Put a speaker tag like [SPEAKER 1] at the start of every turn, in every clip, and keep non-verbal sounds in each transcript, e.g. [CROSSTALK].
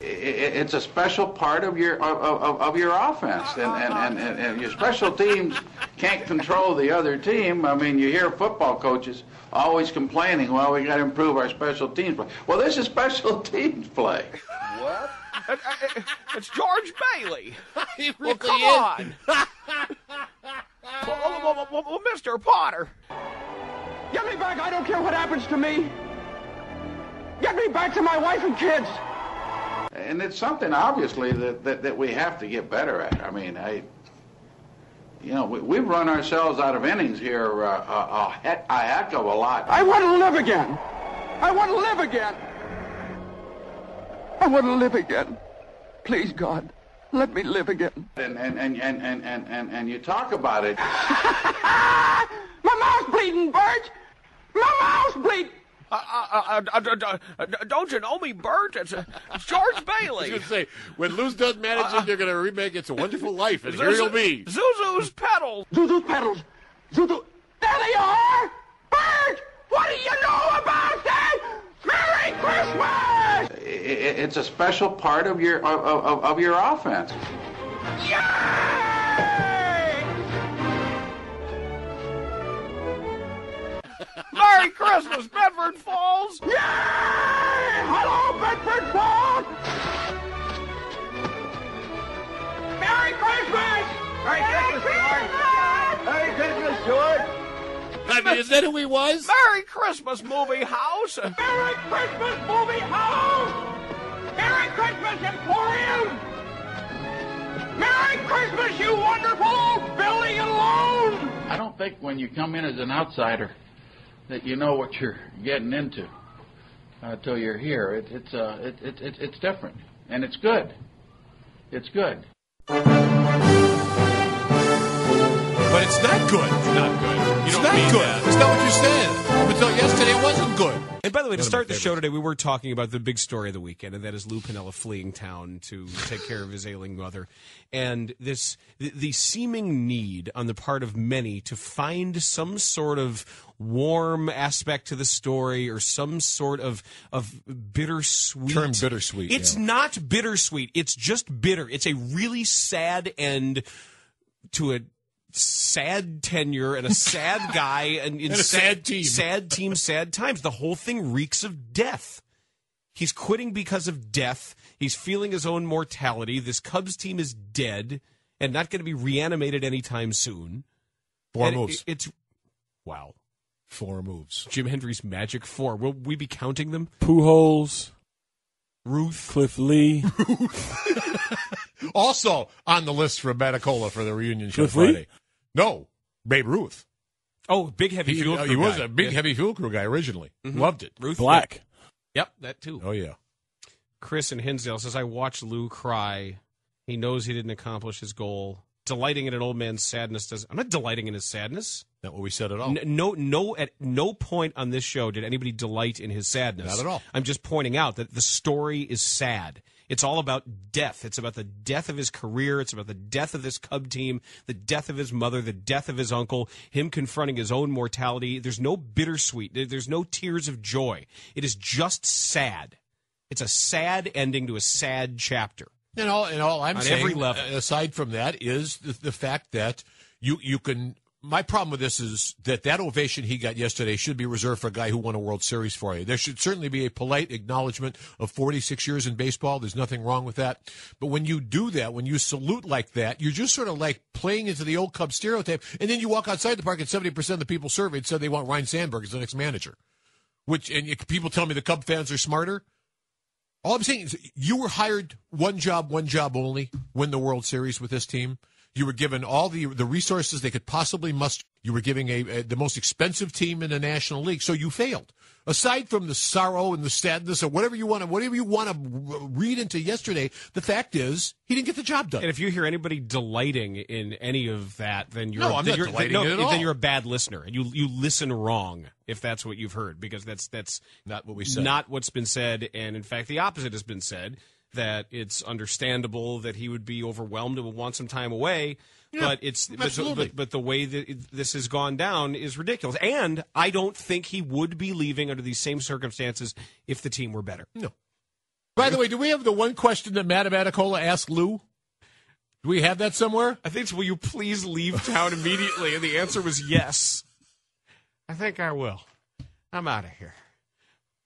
[SPEAKER 1] It's a special part of your of, of, of your offense, and, and, and, and your special teams can't control the other team. I mean, you hear football coaches always complaining, "Well, we got to improve our special teams play." Well, this is special [LAUGHS] teams play.
[SPEAKER 2] What?
[SPEAKER 3] It's George Bailey. [LAUGHS]
[SPEAKER 2] He
[SPEAKER 3] Well, come
[SPEAKER 2] is.
[SPEAKER 3] on. well, well, well, well, Mr. Potter.
[SPEAKER 4] Get me back. I don't care what happens to me. Get me back to my wife and kids.
[SPEAKER 1] And it's something obviously that, that, that we have to get better at. I mean, I, you know, we, we've run ourselves out of innings here uh, a, a, a heck of a lot.
[SPEAKER 4] I want to live again. I want to live again. I want to live again. Please, God, let me live again.
[SPEAKER 1] And and, and, and, and, and, and, and you talk about it. [LAUGHS]
[SPEAKER 4] My mouth's bleeding, Bert. My mouth's bleeding.
[SPEAKER 3] Uh, uh, uh, uh, uh, don't you know me, Bert? It's, uh, it's George [LAUGHS]
[SPEAKER 2] I was
[SPEAKER 3] Bailey.
[SPEAKER 2] going to say, when Lou's done managing, they're going to remake It's a Wonderful Life, and here he'll be.
[SPEAKER 3] Zuzu's petal.
[SPEAKER 4] Zuzu's petals. Zuzu. There they are. Bert, what do you know about that? Merry Christmas!
[SPEAKER 1] I- I- It's a special part of your of, of, of your offense.
[SPEAKER 4] Yay!
[SPEAKER 3] Merry Christmas, Bedford Falls.
[SPEAKER 4] Yay! Hello, Bedford Falls! Merry Christmas! Merry Christmas, George! Merry Christmas, George!
[SPEAKER 2] I mean, is that who he was?
[SPEAKER 3] Merry Christmas, movie house.
[SPEAKER 4] Merry Christmas, movie house! Merry Christmas, Emporium! Merry Christmas, you wonderful old Billy alone!
[SPEAKER 1] I don't think when you come in as an outsider that you know what you're getting into until you're here. It, it's uh, it, it, it, it's different, and it's good. It's good.
[SPEAKER 5] But it's not good. It's
[SPEAKER 6] Not good. You
[SPEAKER 5] It's
[SPEAKER 6] don't
[SPEAKER 5] not
[SPEAKER 6] mean
[SPEAKER 5] good.
[SPEAKER 6] that.
[SPEAKER 5] It's not what you're saying. Up until yesterday, it wasn't good.
[SPEAKER 6] And by the way, to
[SPEAKER 5] One of
[SPEAKER 6] start the show today, we were talking about the big story of the weekend, and that is Lou Piniella fleeing town to take care of his ailing mother, and this the, the seeming need on the part of many to find some sort of warm aspect to the story or some sort of of bittersweet.
[SPEAKER 5] Term bittersweet,
[SPEAKER 6] It's
[SPEAKER 5] yeah.
[SPEAKER 6] not bittersweet. It's just bitter. It's a really sad end to a sad tenure and a [LAUGHS] sad guy and, in
[SPEAKER 5] And a sad team.
[SPEAKER 6] sad team, sad times. The whole thing reeks of death. He's quitting because of death. He's feeling his own mortality. This Cubs team is dead and not going to be reanimated anytime soon.
[SPEAKER 5] Four
[SPEAKER 6] And it-
[SPEAKER 5] moves.
[SPEAKER 6] it's wow.
[SPEAKER 5] Four moves.
[SPEAKER 6] Jim Hendry's magic four. Will we be counting them?
[SPEAKER 7] Pujols,
[SPEAKER 6] Ruth.
[SPEAKER 7] Cliff Lee. [LAUGHS] [LAUGHS]
[SPEAKER 5] Also on the list for Abbattacola for the reunion show
[SPEAKER 7] Cliff Lee?
[SPEAKER 5] Friday. No, Babe Ruth.
[SPEAKER 6] Oh, big heavy
[SPEAKER 5] He,
[SPEAKER 6] fuel.
[SPEAKER 5] uh,
[SPEAKER 6] crew
[SPEAKER 5] he was
[SPEAKER 6] guy.
[SPEAKER 5] a big
[SPEAKER 6] Yeah.
[SPEAKER 5] heavy fuel crew guy originally.
[SPEAKER 6] Mhm.
[SPEAKER 5] Loved it.
[SPEAKER 6] Ruth
[SPEAKER 7] Black.
[SPEAKER 6] Yep, that too.
[SPEAKER 5] Oh yeah.
[SPEAKER 6] Chris in Hinsdale says, I watched Lou cry. He knows he didn't accomplish his goal. Delighting in an old man's sadness does. I'm not delighting in his sadness.
[SPEAKER 5] Not what we said at all.
[SPEAKER 6] N- No, no. At no point on this show did anybody delight in his sadness.
[SPEAKER 5] Not at all.
[SPEAKER 6] I'm just pointing out that the story is sad. It's all about death. It's about the death of his career. It's about the death of this Cub team, the death of his mother, the death of his uncle, him confronting his own mortality. There's no bittersweet. There's no tears of joy. It is just sad. It's a sad ending to a sad chapter.
[SPEAKER 5] And all, and all I'm
[SPEAKER 6] On
[SPEAKER 5] saying, aside from that, is the, the fact that you you can. My problem with this is that that ovation he got yesterday should be reserved for a guy who won a World Series for you. There should certainly be a polite acknowledgement of 46 years in baseball. There's nothing wrong with that. But when you do that, when you salute like that, you're just sort of like playing into the old Cub stereotype. And then you walk outside the park, and 70% of the people surveyed said they want Ryne Sandberg as the next manager. Which and people tell me the Cub fans are smarter. All I'm saying is you were hired one job, one job only, win the World Series with this team. You were given all the the resources they could possibly muster. You were giving a, a the most expensive team in the National League, so you failed. Aside from the sorrow and the sadness or whatever you want to whatever you want to read into yesterday, the fact is he didn't get the job done.
[SPEAKER 6] And if you hear anybody delighting in any of that, then you're
[SPEAKER 5] No,
[SPEAKER 6] a,
[SPEAKER 5] I'm
[SPEAKER 6] then
[SPEAKER 5] not
[SPEAKER 6] you're,
[SPEAKER 5] delighting
[SPEAKER 6] no,
[SPEAKER 5] in it at
[SPEAKER 6] then you're a bad listener, and you you listen wrong if that's what you've heard, because that's that's
[SPEAKER 5] Not what we said.
[SPEAKER 6] not what's been said, and in fact, the opposite has been said. That it's understandable that he would be overwhelmed and would want some time away, but it's but,
[SPEAKER 5] absolutely.
[SPEAKER 6] but but the way that it, this has gone down is ridiculous, and I don't think he would be leaving under these same circumstances if the team were better.
[SPEAKER 5] no. By the way, do we have the one question that Matt Abbattacola asked Lou? Do we have that somewhere?
[SPEAKER 6] I think it's, will you please leave town immediately? And the answer was yes. I think I will. I'm out of here.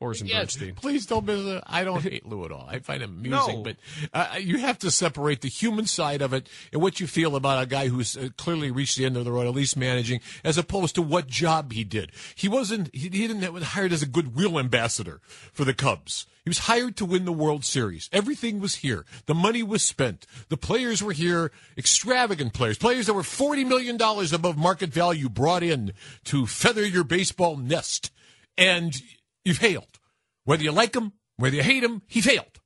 [SPEAKER 6] Orson
[SPEAKER 5] Yes,
[SPEAKER 6] Bernstein.
[SPEAKER 5] please don't miss it. I don't hate Lou at all. I find him amusing,
[SPEAKER 6] No.
[SPEAKER 5] but uh, you have to separate the human side of it and what you feel about a guy who's uh, clearly reached the end of the road, at least managing, as opposed to what job he did. He wasn't. He, he didn't was hired as a goodwill ambassador for the Cubs. He was hired to win the World Series. Everything was here. The money was spent. The players were here. Extravagant players, players that were forty million dollars above market value, brought in to feather your baseball nest, and you failed. Whether you like him, whether you hate him, he failed.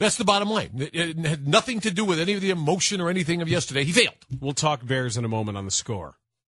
[SPEAKER 5] That's the bottom line. It, it had nothing to do with any of the emotion or anything of yesterday. He failed.
[SPEAKER 6] We'll talk Bears in a moment on the score.